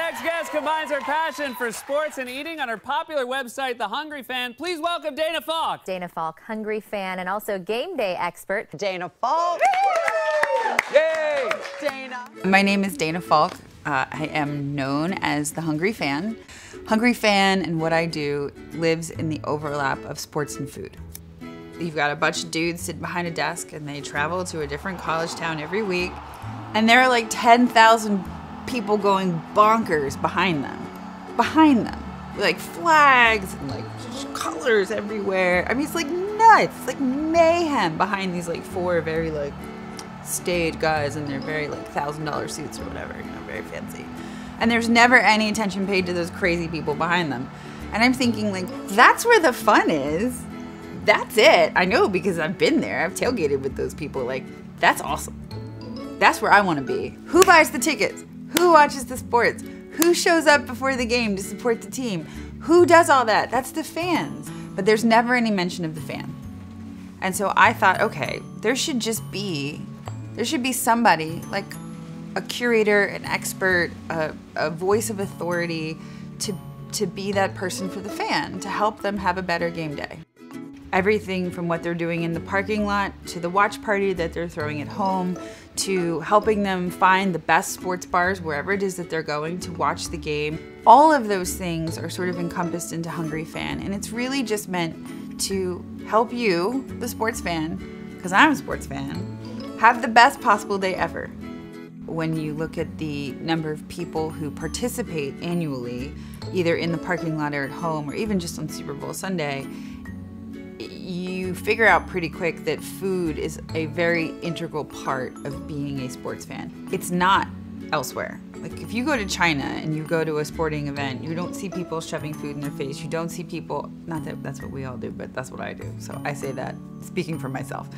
next guest combines her passion for sports and eating on her popular website, The Hungry Fan. Please welcome Daina Falk. Daina Falk, hungry fan and also game day expert. Daina Falk. Yay! Daina. My name is Daina Falk. Uh, I am known as the Hungry Fan. Hungry Fan and what I do lives in the overlap of sports and food. You've got a bunch of dudes sitting behind a desk and they travel to a different college town every week, and there are like 10,000 people going bonkers behind them. Behind them. Like flags and like colors everywhere. I mean, it's like nuts. It's like mayhem behind these like four very like staid guys in their very like thousand dollar suits or whatever, you know, very fancy. And there's never any attention paid to those crazy people behind them. And I'm thinking, like, that's where the fun is. That's it. I know because I've been there. I've tailgated with those people. Like, that's awesome. That's where I want to be. Who buys the tickets? Who watches the sports? Who shows up before the game to support the team? Who does all that? That's the fans. But there's never any mention of the fan. And so I thought, okay, there should just be, there should be somebody like a curator, an expert, a, a voice of authority to to be that person for the fan, to help them have a better game day. Everything from what they're doing in the parking lot to the watch party that they're throwing at home to helping them find the best sports bars wherever it is that they're going to watch the game. All of those things are sort of encompassed into Hungry Fan, and it's really just meant to help you, the sports fan, because I'm a sports fan, have the best possible day ever. When you look at the number of people who participate annually, either in the parking lot or at home, or even just on Super Bowl Sunday, you figure out pretty quick that food is a very integral part of being a sports fan. It's not elsewhere. Like if you go to China and you go to a sporting event, you don't see people shoving food in their face. You don't see people, not that that's what we all do, but that's what I do. So I say that speaking for myself.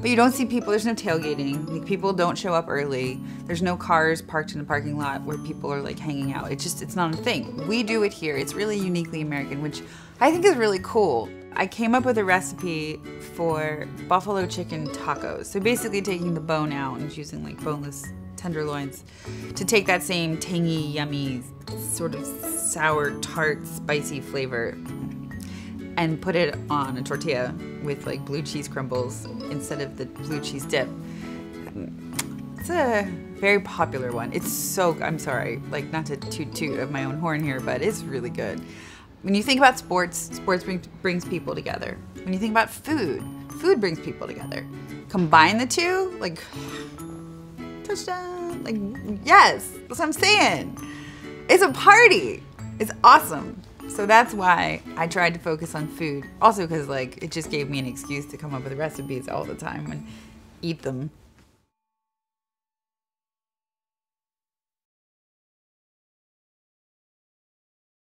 But you don't see people, there's no tailgating. Like people don't show up early. There's no cars parked in the parking lot where people are like hanging out. It's just, it's not a thing. We do it here. It's really uniquely American, which I think is really cool. I came up with a recipe for buffalo chicken tacos. So basically taking the bone out and using like boneless tenderloins to take that same tangy, yummy, sort of sour, tart, spicy flavor and put it on a tortilla with like blue cheese crumbles instead of the blue cheese dip. It's a very popular one. It's so, I'm sorry, like not to toot toot of my own horn here, but it's really good. When you think about sports, sports brings, brings people together. When you think about food, food brings people together. Combine the two, like, touchdown. Like, yes, that's what I'm saying. It's a party. It's awesome. So that's why I tried to focus on food. Also, because, like, it just gave me an excuse to come up with recipes all the time and eat them.